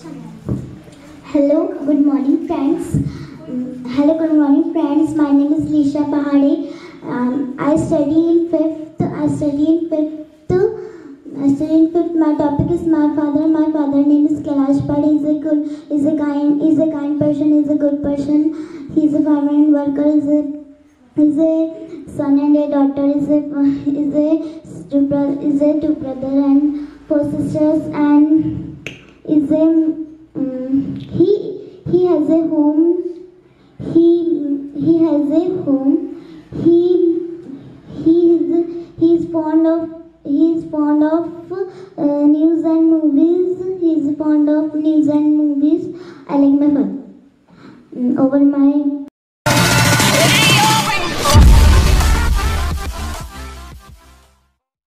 Hello, good morning, friends. Mm, Hello, good morning, friends. My name is Lisha Pahade. Um, I study in fifth. I study in fifth. I study in fifth. My topic is my father. My father name is Kailash Pad. He's a good. He's a kind. He's a kind person. He's a good person. He's a farmer and worker. He's a. He's a son and a daughter. He's a. Is a two brother. Is a two brother and four sisters and is a. Has a home he he has a home he he is he is fond of he is fond of uh, news and movies he is fond of news and movies. I like my father. Mm, over my